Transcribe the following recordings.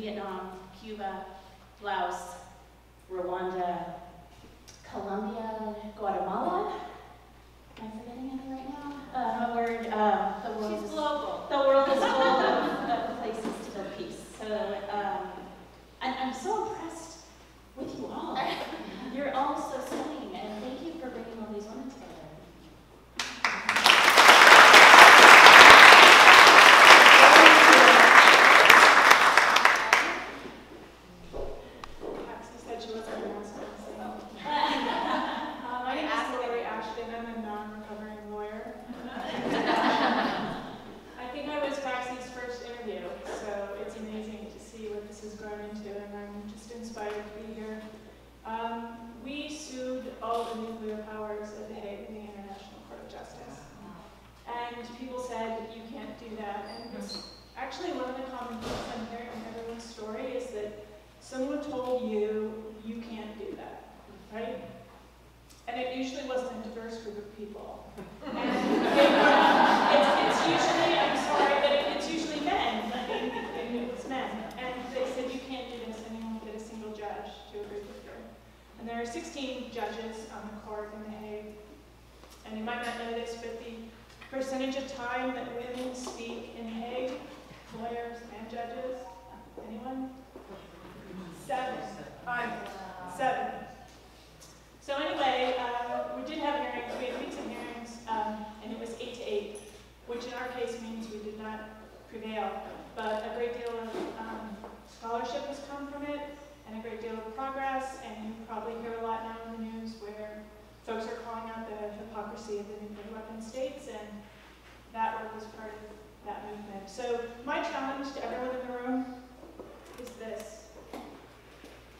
Vietnam, Cuba, Laos, Rwanda, Colombia, Guatemala. Am I forgetting any right now? Uh, a word, uh, the world She's is, global. the world is full of, of places to build peace. So, um, and I'm so impressed with you all. You're all so and thank you for bringing all these women together. Patsy said she wasn't announcing anything. Uh, my name is Laurie Ashton. I'm a non-recovering lawyer. I think I was Paxie's first interview, so it's amazing to see what this has grown into, and I'm just inspired to be here. Um, we sued all the nuclear powers at The Hague in the International Court of Justice. And people said, you can't do that. And it's actually one of the common themes I'm hearing in everyone's story is that someone told you, you can't do that, right? And it usually wasn't a diverse group of people. And they were- it's, it's usually, I'm sorry, but it- it's usually men, I mean, and it was men. And they said, you can't do this, and you won't get a single judge to agree with you. And there are 16 judges on the court in The Hague. And you might not know this, but the percentage of time that women speak in Hague, lawyers and judges, anyone? Seven. Fine. Seven. So anyway, uh, we did have hearings, we had weeks of hearings, um, and it was eight to eight, which in our case means we did not prevail. But a great deal of um, scholarship has come from it, and a great deal of progress, and you probably hear a lot now in the news where folks are calling out the hypocrisy of the states, and that work was part of that movement. So my challenge to everyone in the room is this.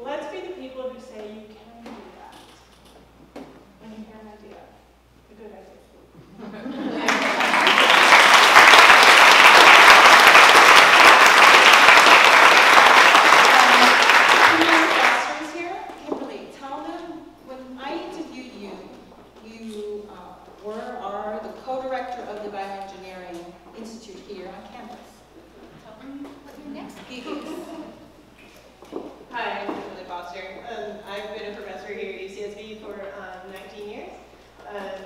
Let's be the people who say you can do that when you hear an idea, a good idea. Kimberly Foster is here. Kimberly, tell them, when I interviewed you, you uh, were, are the co-director of the Bioengineering Institute here on campus. Tell them what your next gig is. Hi, I'm Kimberly Foster. Um, I've been a professor here at UCSB for um, 19 years. Um,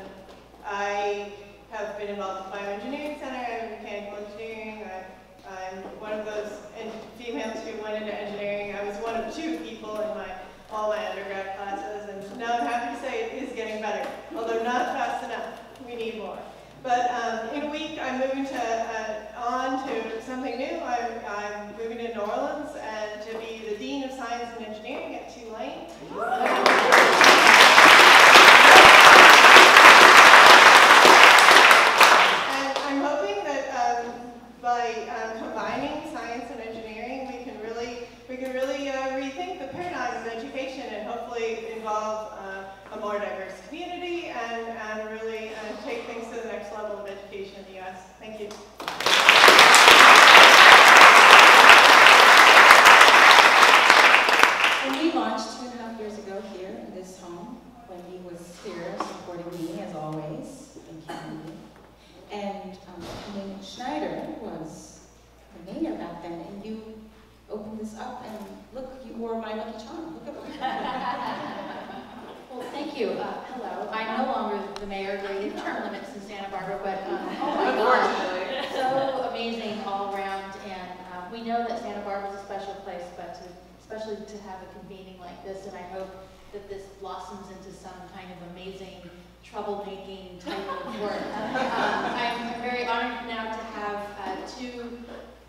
I have been involved in the Bioengineering Center, I'm mechanical engineering. I, I'm one of those en- females who went into engineering. I was one of two people in my all my undergrad classes, and now I'm happy to say it is getting better, although not fast enough. We need more. But um, in a week, I'm moving to uh, on to something new. I'm, I'm moving to New Orleans and to be the dean of science and engineering at Tulane. And I'm hoping that um, by um, combining science and engineering, we can really we can really uh, rethink the paradigm of education and hopefully involve uh, a more diverse community and, and really uh, take things to the next level of education in the U.S. Thank you. When we launched two and a half years ago here in this home, Wendy was here supporting me as always, and Kennedy. And um, Helene Schneider was the mayor back then, and you opened this up, and look, you wore my lucky charm. Look at Well, thank you. Uh, hello. I'm no longer the mayor. Did term limits in Santa Barbara, but um, oh my gosh, so amazing all around. And uh, we know that Santa Barbara is a special place, but to, especially to have a convening like this, and I hope that this blossoms into some kind of amazing troublemaking type of work. Um, I'm, I'm very honored now to have uh, two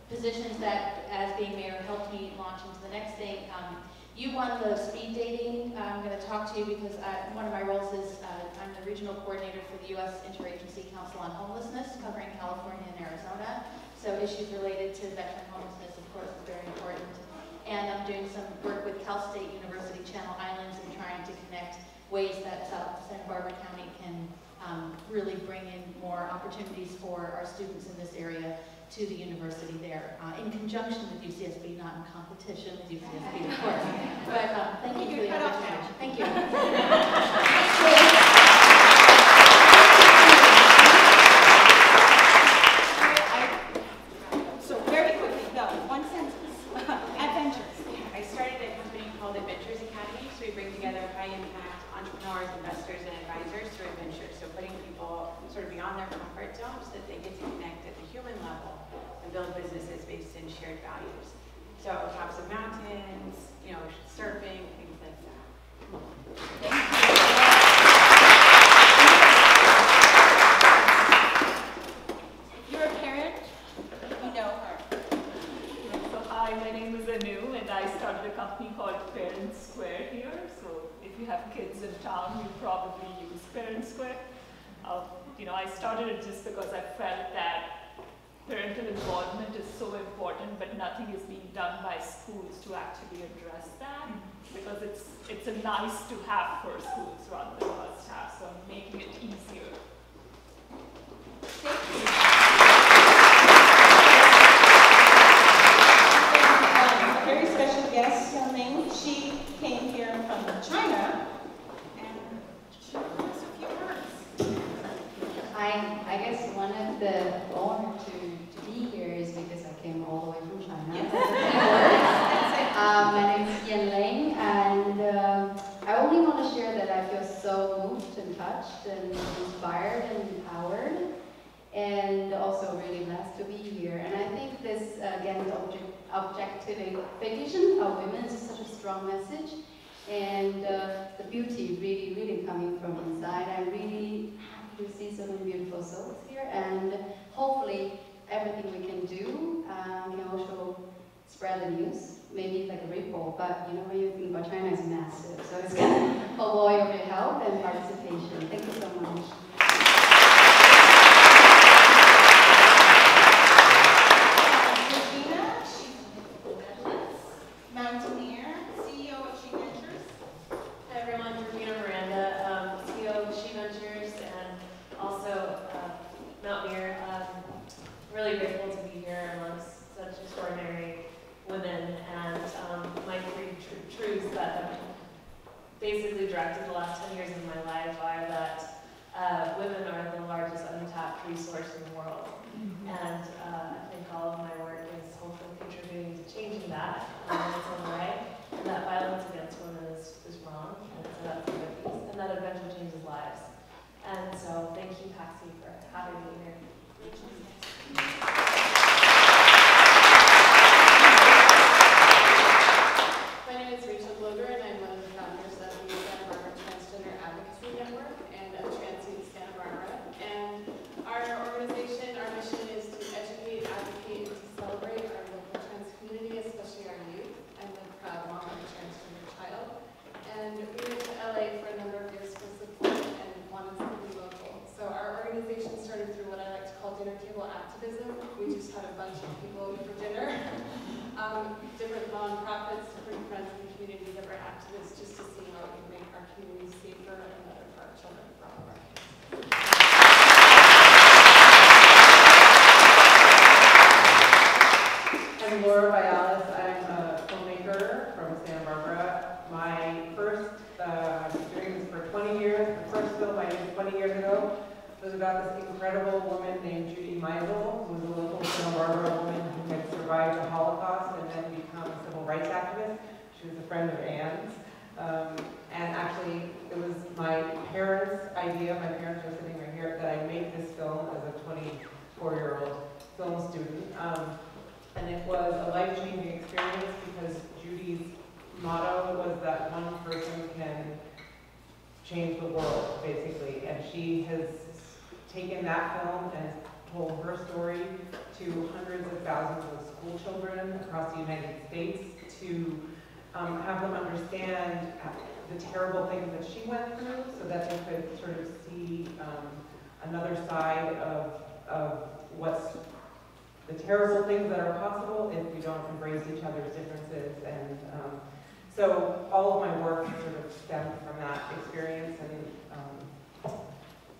positions that, as being mayor, helped me launch into the next thing. Um, you won the speed dating. I'm going to talk to you because I, one of my roles is uh, I'm the regional coordinator for the U.S. Interagency Council on Homelessness, covering California and Arizona. So issues related to veteran homelessness, of course, is very important. And I'm doing some work with Cal State University Channel Islands and trying to connect ways that South Santa Barbara County really bring in more opportunities for our students in this area to the university there, uh, in conjunction with UCSB, not in competition with UCSB, of course. But um, thank you for the You're cut off now. opportunity. Thank you. So very quickly, no, one sentence. At investors and advisors through adventures. So putting people sort of beyond their comfort zone so that they get to connect at the human level and build businesses based in shared values. So tops of mountains, you know, surfing, things like that. If you're a parent, you know her. So hi, my name is Anu and I started a company called ParentSquare here. So if you have kids in town, you probably use ParentSquare. Uh, you know, I started it just because I felt that parental involvement is so important, but nothing is being done by schools to actually address that. Because it's it's a nice to have for schools rather than must have. So I'm making it easier. Um, A very special guest coming. She came here from China and she has a few words. I, I guess one of the honor to, to be here is because I came all the way from China. um, my name is Yan Ling, and um, I only want to share that I feel so moved and touched and inspired and empowered, and also really blessed to be here. And I think this, uh, again, the object, objectification of women is such a strong message, and uh, the beauty really, really coming from inside. I'm really happy to see so many beautiful souls here, and hopefully everything we can do um, can also spread the news. Maybe like a ripple, but you know when you think about China, it's massive, so it's gonna allow your help and participation. Thank you so much. Georgina, she's mountaineer, CEO of She Ventures. Hi everyone, Georgina Miranda, um, CEO of She Ventures and also uh, Mountaineer. Um, really grateful to be here amongst such extraordinary women and um, my three tr- truths that have basically directed the last 10 years of my life are that uh, women are the largest untapped resource in the world. And uh, I think all of my work is hopefully contributing to changing that um, in its own way. And that violence against women is, is wrong, and so that's a good piece, and that eventually changes lives. And so thank you, Paxi, for having me here. My name is Rachel Gloger, and I'm one of the founders of the Santa Barbara Transgender Advocacy Network and of Transcend Santa Barbara. And our organization, our mission is to educate, advocate, and to celebrate our local trans community, especially our youth. I'm the proud mom of a transgender child. And we moved to LA for a number of years for support and wanted to be local. So our organization started through what I like to call dinner table activism. We just had a bunch of people over for dinner um, different nonprofits, different friends in the community that were activists just to see how we can make our community safer and better for our children, for all of our kids. I'm Laura Bialis. I'm a filmmaker from Santa Barbara. My first, uh, I've been doing this for 20 years. The first film I did 20 years ago was about this incredible woman named Judy Meisel, was a woman who had survived the Holocaust and then become a civil rights activist. She was a friend of Anne's. Um, and actually, it was my parents' idea, my parents are sitting right here, that I make this film as a 24-year-old film student. Um, and it was a life-changing experience because Judy's motto was that one person can change the world, basically. And she has taken that film and told her story to hundreds of thousands of school children across the United States to um, have them understand the terrible things that she went through so that they could sort of see um, another side of, of what's the terrible things that are possible if we don't embrace each other's differences. And um, so all of my work sort of stemmed from that experience, and um,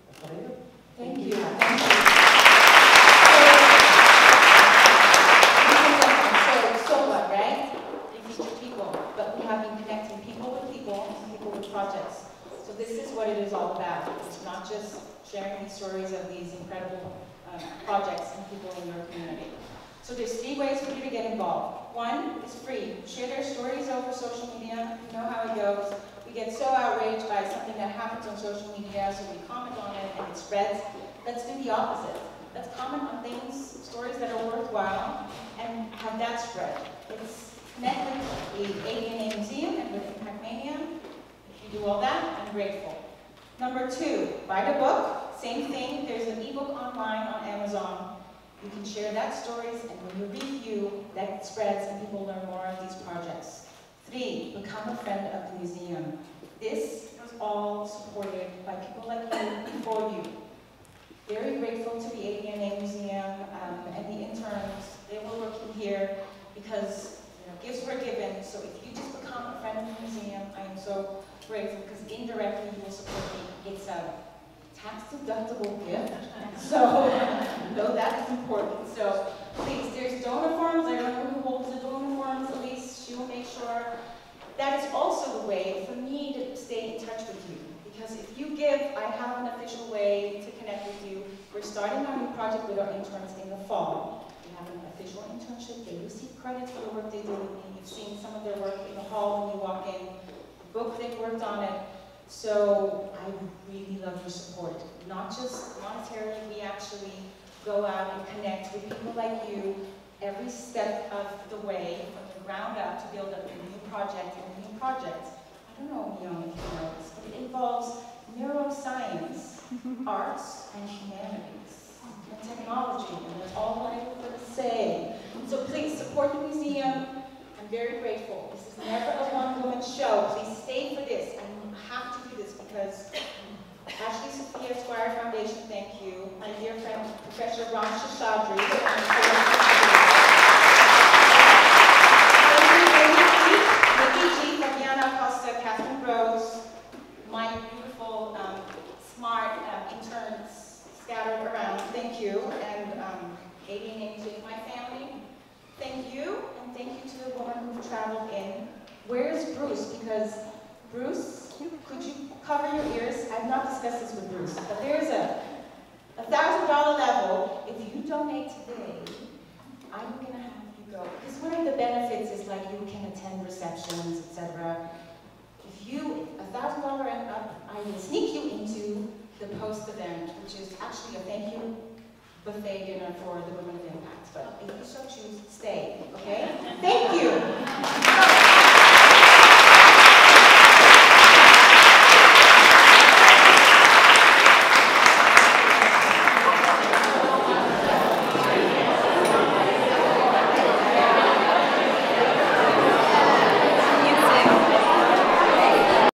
that's what I do. Thank you. Thank you. So, so what, right? You feature people, but we have been connecting people with people, and people with projects. So this is what it is all about. It's not just sharing the stories of these incredible uh, projects and people in your community. So there's three ways for you to get involved. One is free. Share their stories over social media. You know how it goes. we get so outraged by something that happens on social media, so we comment on it and it spreads. Let's do the opposite. Let's comment on things, stories that are worthwhile, and have that spread. It's connect with the AD&A Museum and with Impact Mania. You do all that, I'm grateful. Number two, buy the book. Same thing, there's an ebook online on Amazon. You can share that stories, and when you review, that spreads and people learn more of these projects. Three, become a friend of the museum. This was all supported by people like you before you. Very grateful to the AD&A Museum um, and the interns. They were working here because you know, gifts were given. So if you just become a friend of the museum, I am so grateful because indirectly you will support me. It's a tax deductible gift. So know that is important. So please, there's donor forms. I don't know who holds the donor forms. At least she will make sure. That is also the way for me to stay in touch with you. Because if you give, I have an official way to connect with you. We're starting our new project with our interns in the fall. We have an official internship. They receive credit for the work they do with me. You've seen some of their work in the hall when you walk in. Book they've worked on it. So I would really love your support. Not just monetarily, we actually go out and connect with people like you every step of the way, from the ground up, to build up a new project and a new project. I don't know, if you know this, but it involves neuroscience, arts, and humanities, and technology, and that's all I'm going to say. So please support the museum. I'm very grateful. Never a one-woman show. Please stay for this. I have to do this because Ashley Sophia Squire Foundation, thank you. My dear friend, Professor Ron Shashadri. Nikki G, Catherine Rose, my beautiful, um, smart um, interns scattered around, thank you. And um, Katie and Amy, my family, thank you. And thank you to the woman who Bruce? Because Bruce, could you cover your ears? I've not discussed this with Bruce, but there's a a thousand dollar level. If you donate today, I'm gonna have you go. Because one of the benefits is like you can attend receptions, etc. If you, a thousand dollar and up, I will sneak you into the post event, which is actually a thank you buffet dinner for the Women of Impact. But if you so choose, stay, okay? Thank you.